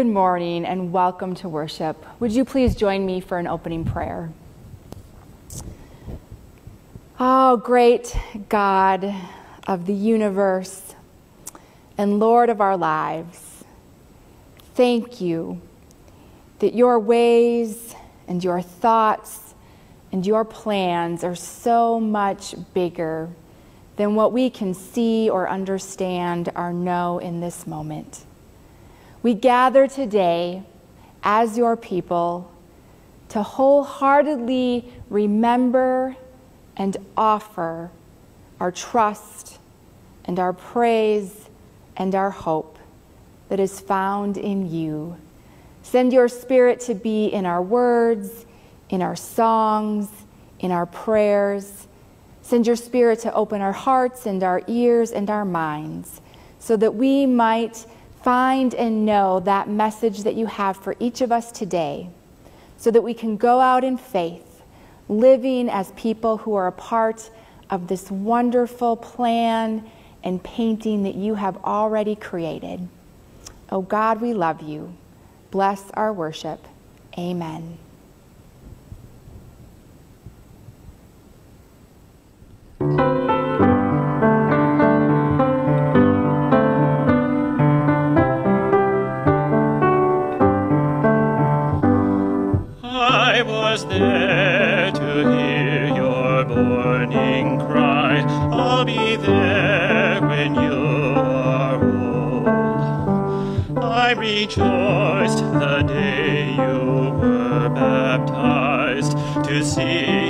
Good morning and welcome to worship. Would you please join me for an opening prayer? Oh, great God of the universe and Lord of our lives, thank you that your ways and your thoughts and your plans are so much bigger than what we can see or understand or know in this moment. We gather today as your people to wholeheartedly remember and offer our trust and our praise and our hope that is found in you. Send your spirit to be in our words, in our songs, in our prayers. Send your spirit to open our hearts and our ears and our minds so that we might find and know that message that you have for each of us today so that we can go out in faith living as people who are a part of this wonderful plan and painting that you have already created. Oh God, we love you. Bless our worship. Amen. I was there to hear your morning cry. I'll be there when you are old. I rejoiced the day you were baptized to see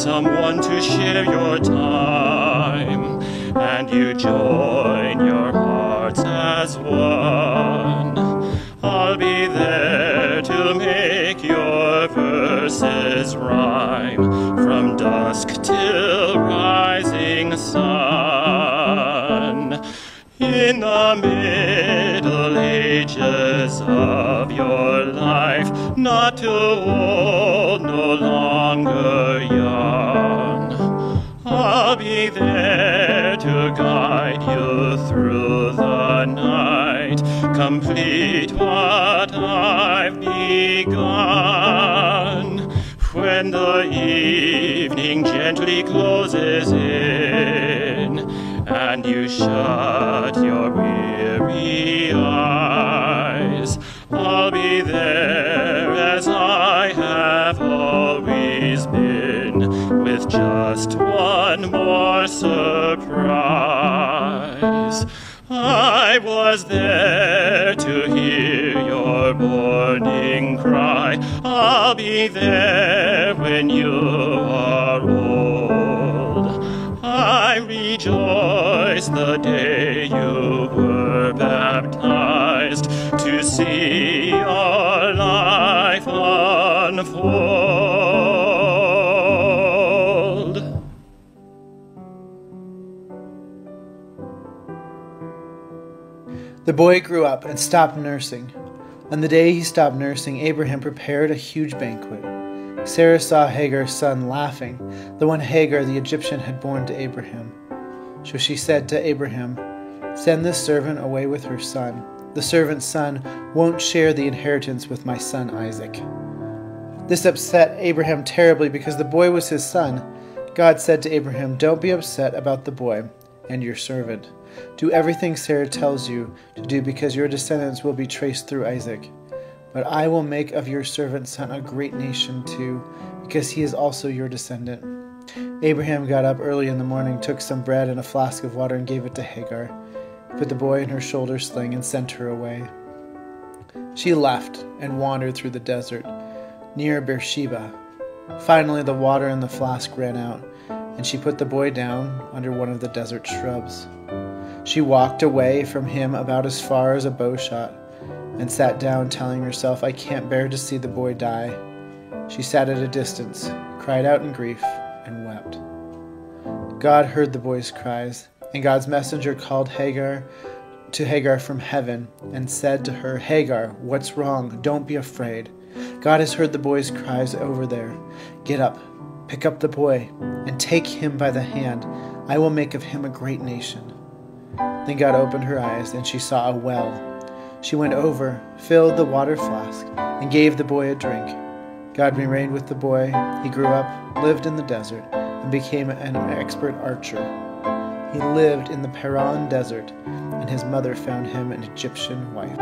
someone to share your time, and you join your hearts as one, I'll be there to make your verses rhyme from dusk till rising sun. In the middle ages of your life, not too old, no longer young. I'll be there to guide you through the night, complete what I've begun. When the evening gently closes in, and you shut your weary eyes, I'll be there just one more surprise. I was there to hear your morning cry. I'll be there when you are old. I rejoice the day The boy grew up and stopped nursing. On the day he stopped nursing, Abraham prepared a huge banquet. Sarah saw Hagar's son laughing, the one Hagar the Egyptian had borne to Abraham. So she said to Abraham, Send this servant away with her son. The servant's son won't share the inheritance with my son Isaac. This upset Abraham terribly because the boy was his son. God said to Abraham, Don't be upset about the boy and your servant. Do everything Sarah tells you to do because your descendants will be traced through Isaac. But I will make of your servant son a great nation too, because he is also your descendant. Abraham got up early in the morning, took some bread and a flask of water, and gave it to Hagar. He put the boy in her shoulder sling, and sent her away. She left and wandered through the desert near Beersheba. Finally, the water in the flask ran out, and she put the boy down under one of the desert shrubs. She walked away from him about as far as a bow shot and sat down, telling herself, I can't bear to see the boy die. She sat at a distance, cried out in grief, and wept. God heard the boy's cries, and God's messenger called Hagar to Hagar from heaven and said to her, Hagar, what's wrong? Don't be afraid. God has heard the boy's cries over there. Get up, pick up the boy, and take him by the hand. I will make of him a great nation. Then God opened her eyes, and she saw a well. She went over, filled the water flask, and gave the boy a drink. God remained with the boy. He grew up, lived in the desert, and became an expert archer. He lived in the Paran desert, and his mother found him an Egyptian wife.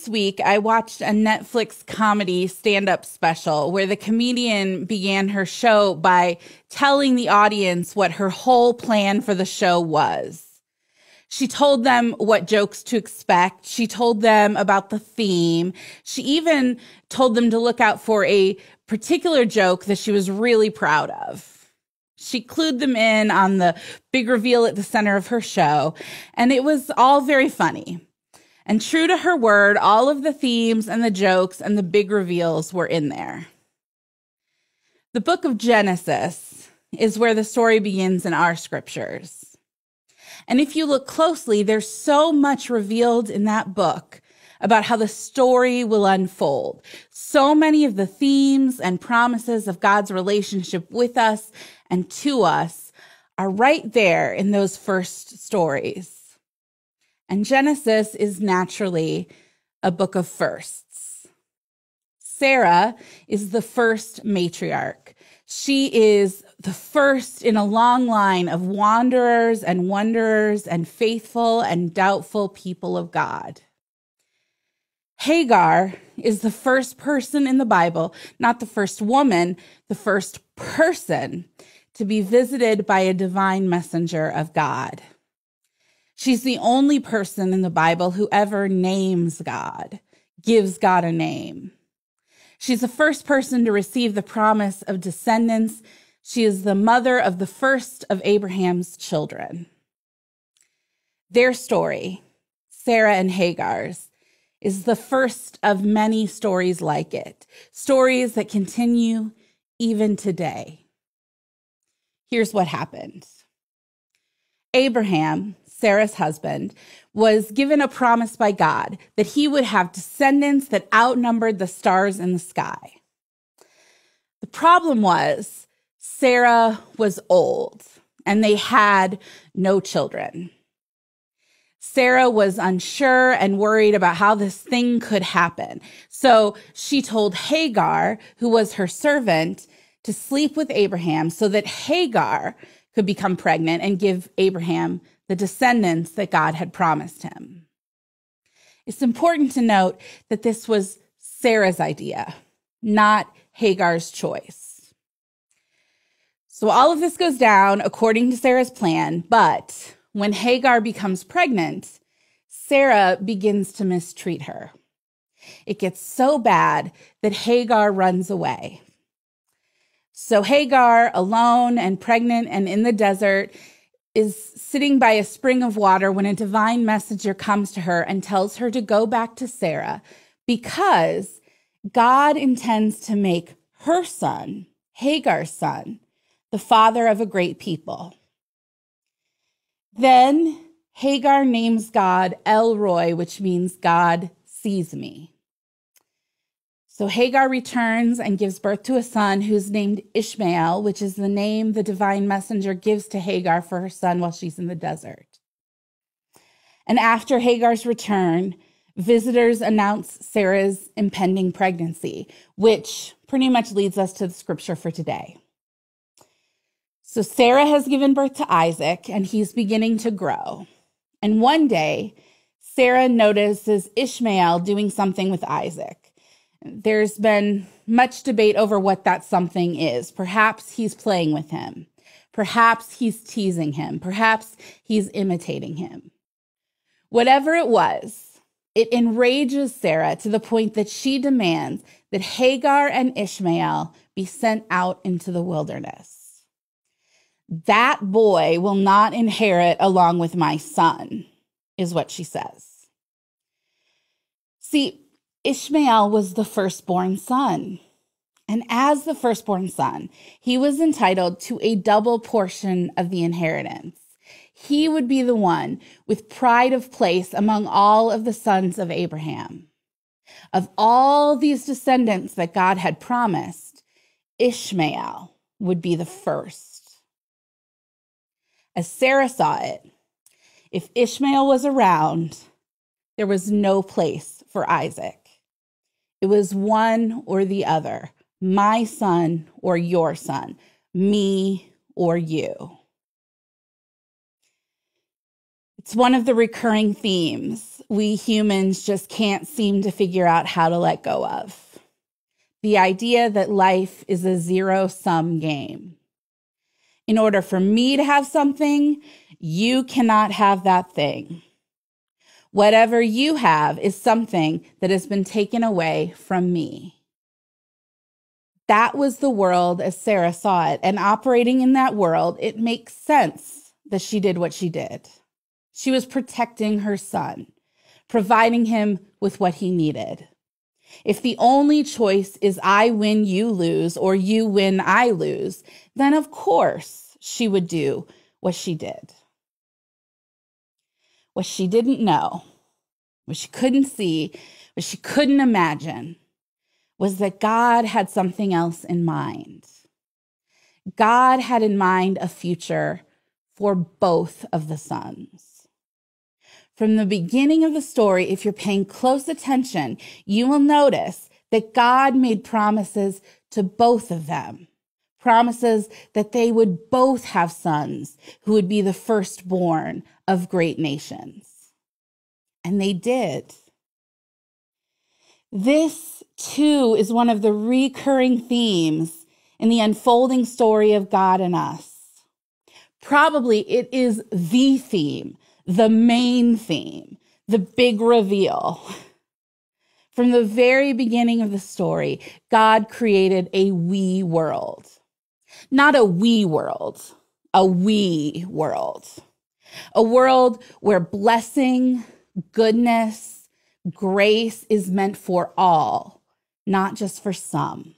This week, I watched a Netflix comedy stand up special where the comedian began her show by telling the audience what her whole plan for the show was. She told them what jokes to expect. She told them about the theme. She even told them to look out for a particular joke that she was really proud of. She clued them in on the big reveal at the center of her show, and it was all very funny. And true to her word, all of the themes and the jokes and the big reveals were in there. The book of Genesis is where the story begins in our scriptures. And if you look closely, there's so much revealed in that book about how the story will unfold. So many of the themes and promises of God's relationship with us and to us are right there in those first stories. And Genesis is naturally a book of firsts. Sarah is the first matriarch. She is the first in a long line of wanderers and wanderers and faithful and doubtful people of God. Hagar is the first person in the Bible, not the first woman, the first person to be visited by a divine messenger of God. She's the only person in the Bible who ever names God, gives God a name. She's the first person to receive the promise of descendants. She is the mother of the first of Abraham's children. Their story, Sarah and Hagar's, is the first of many stories like it, stories that continue even today. Here's what happened Abraham Sarah's husband, was given a promise by God that he would have descendants that outnumbered the stars in the sky. The problem was Sarah was old and they had no children. Sarah was unsure and worried about how this thing could happen. So she told Hagar, who was her servant, to sleep with Abraham so that Hagar could become pregnant and give Abraham the descendants that God had promised him. It's important to note that this was Sarah's idea, not Hagar's choice. So all of this goes down according to Sarah's plan, but when Hagar becomes pregnant, Sarah begins to mistreat her. It gets so bad that Hagar runs away. So Hagar, alone and pregnant and in the desert, is sitting by a spring of water when a divine messenger comes to her and tells her to go back to Sarah because God intends to make her son, Hagar's son, the father of a great people. Then Hagar names God El Roi, which means God sees me. So Hagar returns and gives birth to a son who's named Ishmael, which is the name the divine messenger gives to Hagar for her son while she's in the desert. And after Hagar's return, visitors announce Sarah's impending pregnancy, which pretty much leads us to the scripture for today. So Sarah has given birth to Isaac, and he's beginning to grow. And one day, Sarah notices Ishmael doing something with Isaac. There's been much debate over what that something is. Perhaps he's playing with him. Perhaps he's teasing him. Perhaps he's imitating him. Whatever it was, it enrages Sarah to the point that she demands that Hagar and Ishmael be sent out into the wilderness. That boy will not inherit along with my son, is what she says. See, Ishmael was the firstborn son. And as the firstborn son, he was entitled to a double portion of the inheritance. He would be the one with pride of place among all of the sons of Abraham. Of all these descendants that God had promised, Ishmael would be the first. As Sarah saw it, if Ishmael was around, there was no place for Isaac. It was one or the other my son or your son, me or you. It's one of the recurring themes we humans just can't seem to figure out how to let go of. The idea that life is a zero sum game. In order for me to have something, you cannot have that thing. Whatever you have is something that has been taken away from me. That was the world as Sarah saw it. And operating in that world, it makes sense that she did what she did. She was protecting her son, providing him with what he needed. If the only choice is I win, you lose, or you win, I lose, then of course she would do what she did. What she didn't know, what she couldn't see, what she couldn't imagine was that God had something else in mind. God had in mind a future for both of the sons. From the beginning of the story, if you're paying close attention, you will notice that God made promises to both of them. Promises that they would both have sons who would be the firstborn of great nations. And they did. This, too, is one of the recurring themes in the unfolding story of God and us. Probably it is the theme, the main theme, the big reveal. From the very beginning of the story, God created a we world. Not a we world, a we world. A world where blessing, goodness, grace is meant for all, not just for some.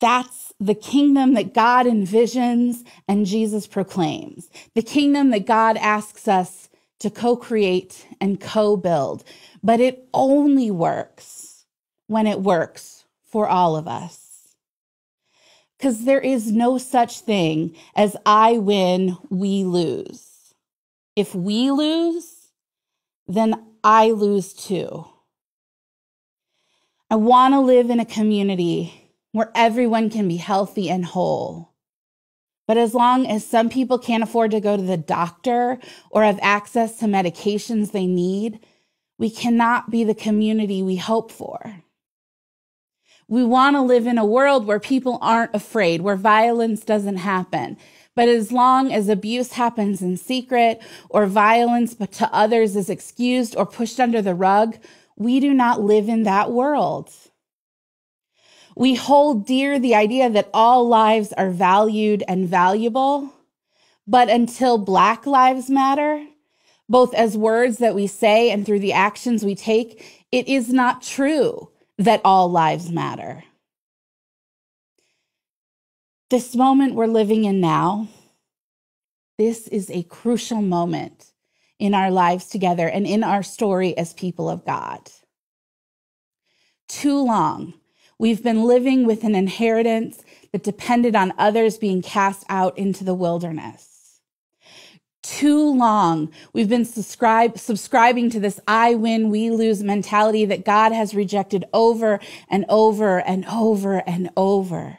That's the kingdom that God envisions and Jesus proclaims, the kingdom that God asks us to co create and co build. But it only works when it works for all of us. Because there is no such thing as I win, we lose. If we lose, then I lose too. I want to live in a community where everyone can be healthy and whole. But as long as some people can't afford to go to the doctor or have access to medications they need, we cannot be the community we hope for. We want to live in a world where people aren't afraid, where violence doesn't happen, but as long as abuse happens in secret or violence but to others is excused or pushed under the rug, we do not live in that world. We hold dear the idea that all lives are valued and valuable, but until Black Lives Matter, both as words that we say and through the actions we take, it is not true that all lives matter. This moment we're living in now, this is a crucial moment in our lives together and in our story as people of God. Too long, we've been living with an inheritance that depended on others being cast out into the wilderness too long we've been subscribe, subscribing to this I win, we lose mentality that God has rejected over and over and over and over.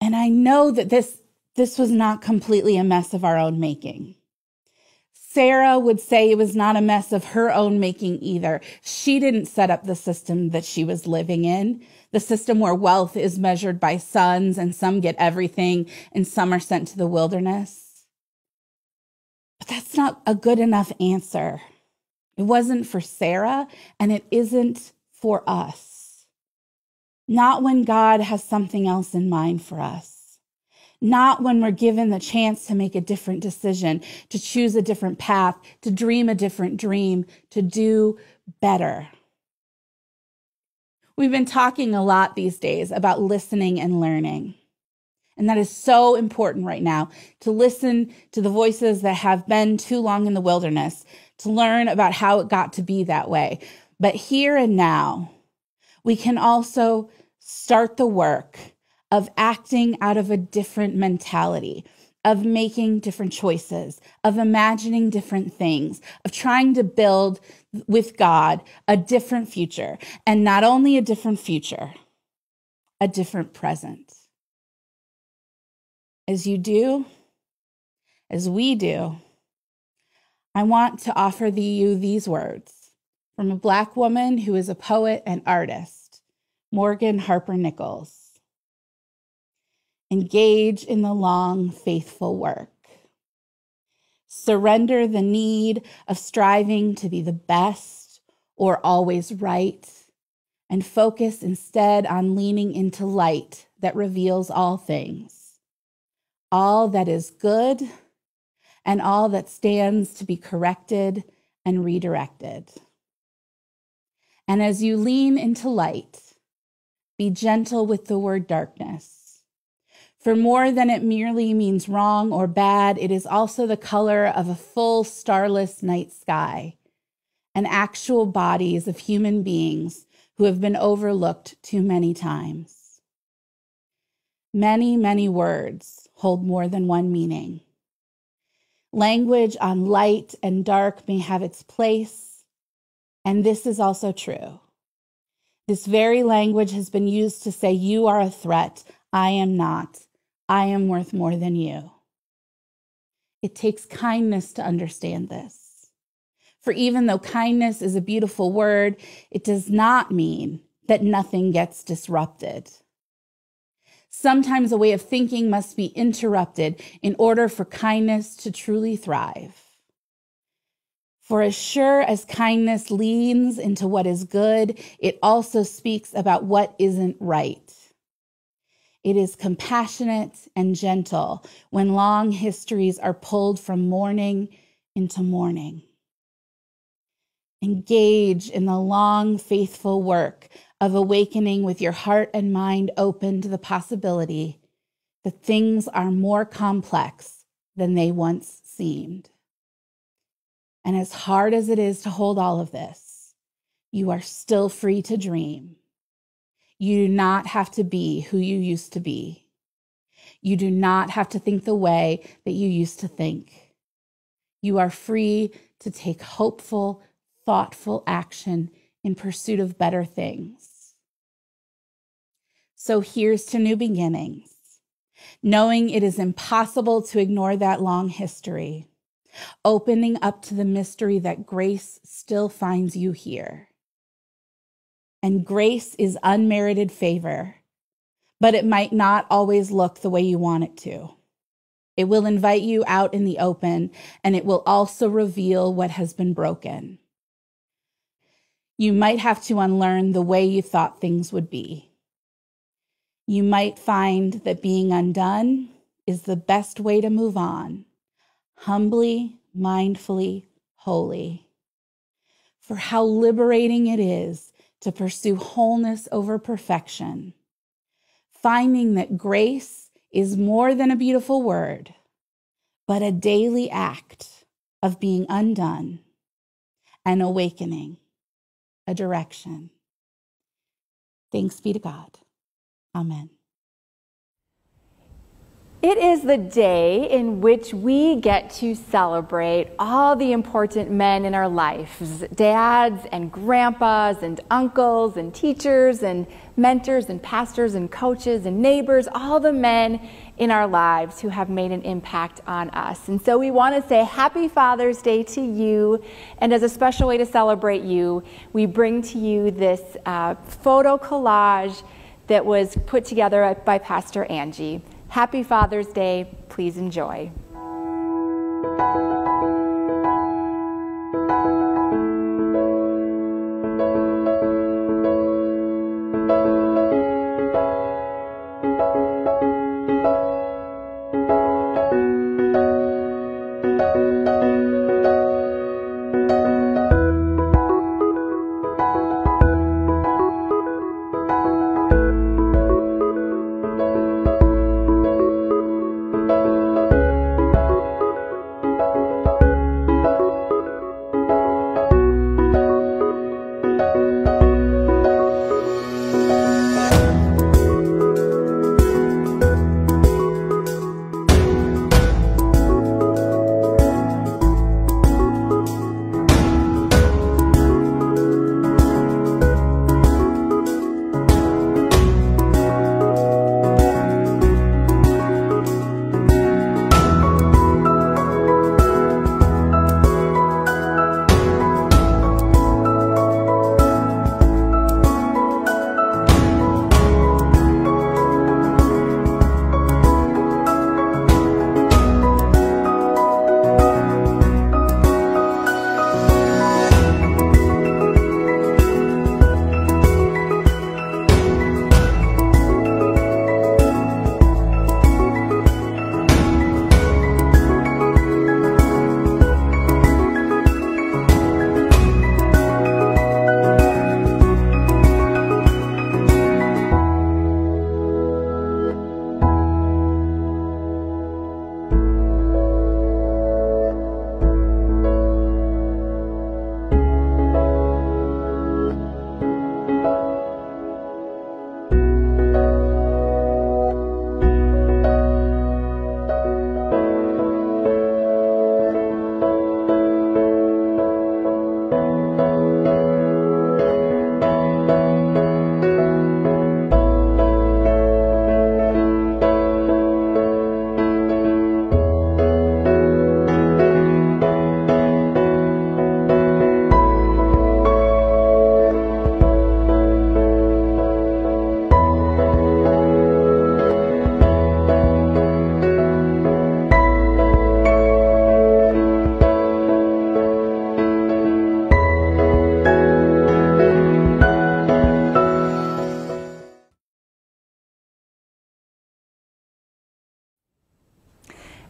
And I know that this, this was not completely a mess of our own making. Sarah would say it was not a mess of her own making either. She didn't set up the system that she was living in, the system where wealth is measured by sons and some get everything and some are sent to the wilderness. But that's not a good enough answer. It wasn't for Sarah, and it isn't for us. Not when God has something else in mind for us. Not when we're given the chance to make a different decision, to choose a different path, to dream a different dream, to do better. We've been talking a lot these days about listening and learning. And that is so important right now to listen to the voices that have been too long in the wilderness, to learn about how it got to be that way. But here and now, we can also start the work of acting out of a different mentality, of making different choices, of imagining different things, of trying to build with God a different future. And not only a different future, a different present as you do, as we do, I want to offer you these words from a Black woman who is a poet and artist, Morgan Harper Nichols. Engage in the long, faithful work. Surrender the need of striving to be the best or always right, and focus instead on leaning into light that reveals all things all that is good and all that stands to be corrected and redirected. And as you lean into light, be gentle with the word darkness. For more than it merely means wrong or bad, it is also the color of a full starless night sky and actual bodies of human beings who have been overlooked too many times. Many, many words hold more than one meaning. Language on light and dark may have its place, and this is also true. This very language has been used to say, You are a threat. I am not. I am worth more than you. It takes kindness to understand this. For even though kindness is a beautiful word, it does not mean that nothing gets disrupted. Sometimes a way of thinking must be interrupted in order for kindness to truly thrive. For as sure as kindness leans into what is good, it also speaks about what isn't right. It is compassionate and gentle when long histories are pulled from mourning into mourning. Engage in the long, faithful work of awakening with your heart and mind open to the possibility that things are more complex than they once seemed. And as hard as it is to hold all of this, you are still free to dream. You do not have to be who you used to be. You do not have to think the way that you used to think. You are free to take hopeful, thoughtful action in pursuit of better things. So here's to new beginnings, knowing it is impossible to ignore that long history, opening up to the mystery that grace still finds you here. And grace is unmerited favor, but it might not always look the way you want it to. It will invite you out in the open, and it will also reveal what has been broken. You might have to unlearn the way you thought things would be. You might find that being undone is the best way to move on, humbly, mindfully, holy. For how liberating it is to pursue wholeness over perfection, finding that grace is more than a beautiful word, but a daily act of being undone, an awakening, a direction. Thanks be to God. Amen. It is the day in which we get to celebrate all the important men in our lives dads and grandpas and uncles and teachers and mentors and pastors and coaches and neighbors, all the men in our lives who have made an impact on us. And so we want to say Happy Father's Day to you. And as a special way to celebrate you, we bring to you this uh, photo collage that was put together by Pastor Angie. Happy Father's Day. Please enjoy.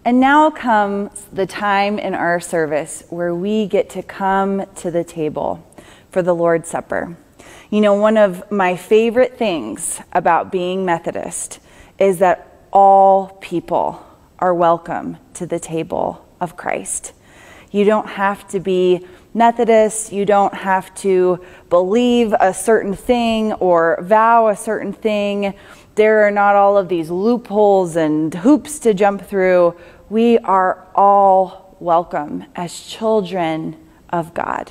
And now comes the time in our service where we get to come to the table for the Lord's Supper. You know, one of my favorite things about being Methodist is that all people are welcome to the table of Christ. You don't have to be Methodist, you don't have to believe a certain thing or vow a certain thing. There are not all of these loopholes and hoops to jump through. We are all welcome as children of God.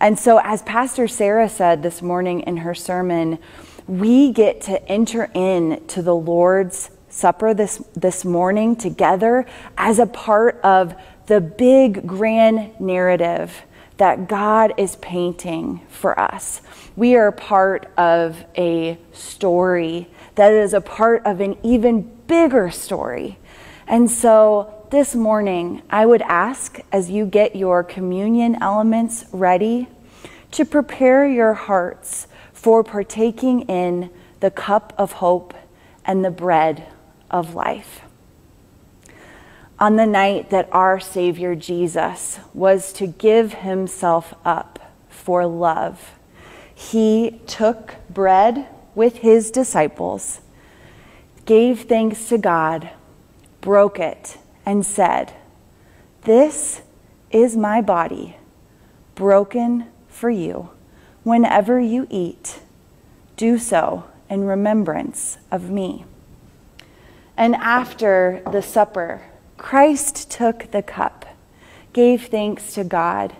And so, as Pastor Sarah said this morning in her sermon, we get to enter in to the Lord's Supper this, this morning together as a part of the big grand narrative that God is painting for us. We are part of a story that is a part of an even bigger story and so this morning, I would ask as you get your communion elements ready to prepare your hearts for partaking in the cup of hope and the bread of life. On the night that our Savior Jesus was to give himself up for love, he took bread with his disciples, gave thanks to God, broke it, and said, This is my body, broken for you. Whenever you eat, do so in remembrance of me. And after the supper, Christ took the cup, gave thanks to God,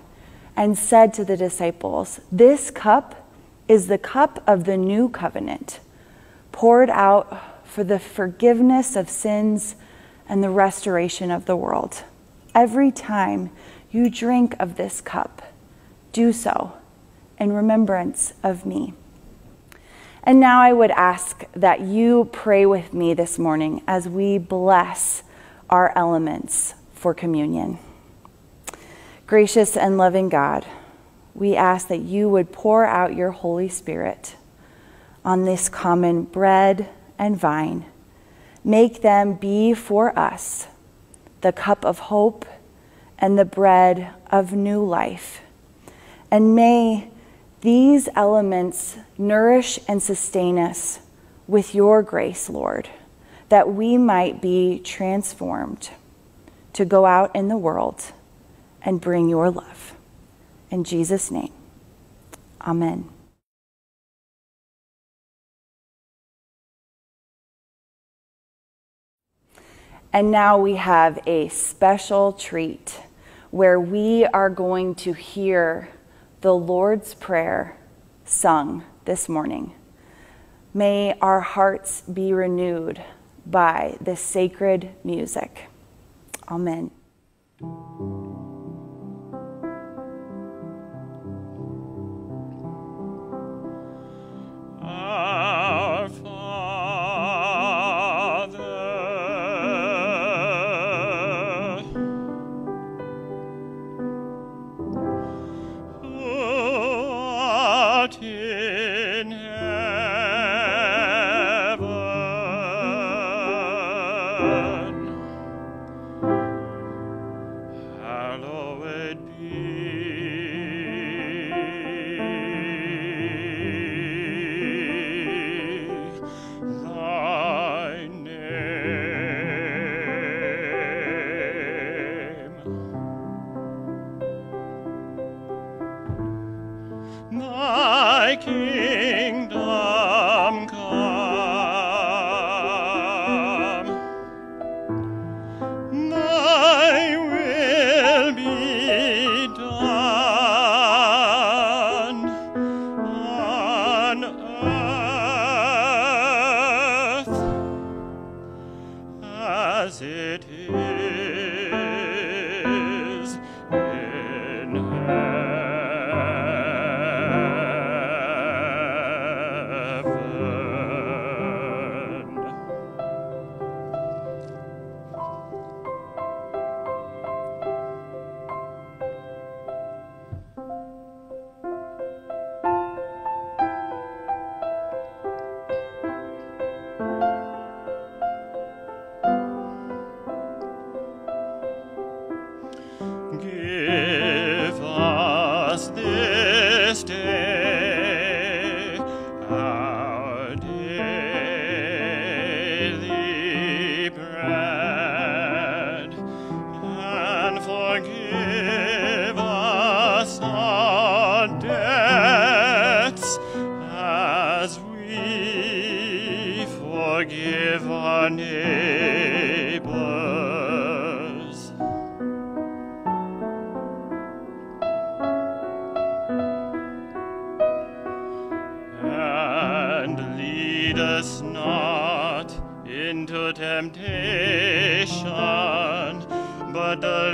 and said to the disciples, This cup is the cup of the new covenant, poured out for the forgiveness of sins and the restoration of the world. Every time you drink of this cup, do so in remembrance of me. And now I would ask that you pray with me this morning as we bless our elements for communion. Gracious and loving God, we ask that you would pour out your Holy Spirit on this common bread and vine. Make them be for us the cup of hope and the bread of new life. And may these elements nourish and sustain us with your grace, Lord, that we might be transformed to go out in the world and bring your love. In Jesus' name, amen. And now we have a special treat where we are going to hear the Lord's Prayer sung this morning. May our hearts be renewed by this sacred music. Amen. oh from temptation, but thy